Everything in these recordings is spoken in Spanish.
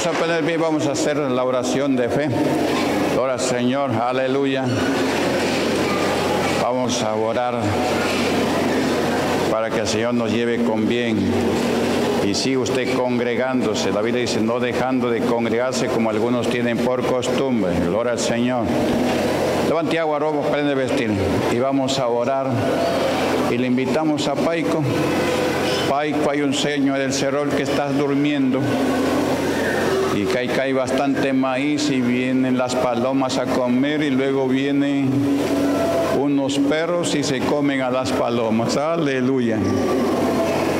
poner bien, vamos a hacer la oración de fe. Ora Señor, aleluya. Vamos a orar para que el Señor nos lleve con bien. Y siga usted congregándose. La Biblia dice, no dejando de congregarse como algunos tienen por costumbre. Gloria al Señor. Levante agua, robo, prende vestir. Y vamos a orar. Y le invitamos a Paico. Paico, hay un señor del cerro que estás durmiendo y que hay bastante maíz y vienen las palomas a comer y luego vienen unos perros y se comen a las palomas. Aleluya.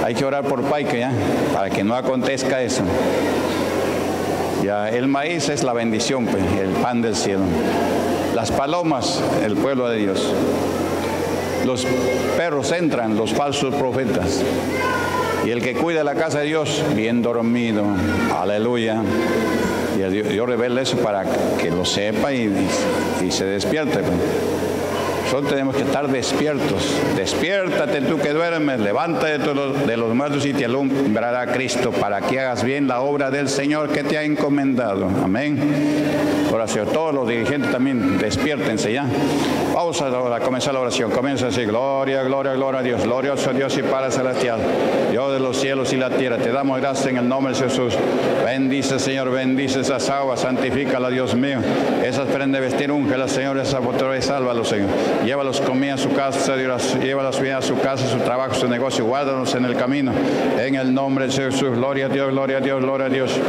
Hay que orar por Paica ya, para que no acontezca eso. Ya, el maíz es la bendición, pues, el pan del cielo. Las palomas, el pueblo de Dios. Los perros entran, los falsos profetas. Y el que cuida la casa de Dios, bien dormido. Aleluya. Y Dios revela eso para que lo sepa y, se despierte. Nosotros tenemos que estar despiertos. Despiértate tú que duermes, levántate de los, de muertos y te alumbrará Cristo para que hagas bien la obra del Señor que te ha encomendado. Amén. Oración. Todos los dirigentes también despiértense ya. Vamos a, comenzar la oración. Comienza así. Gloria, gloria, gloria a Dios. Glorioso Dios y Padre Celestial. Dios de los cielos y la tierra. Te damos gracias en el nombre de Jesús. Bendice, Señor. Bendice esas aguas. Santifícala, Dios mío. Esas prende vestir, la Señor. Esas y sálvalos, Señor. Llévalos conmigo a su casa, llévalos bien a su casa, su trabajo, su negocio, guárdanos en el camino. En el nombre de Jesús, gloria a Dios, gloria a Dios, gloria a Dios.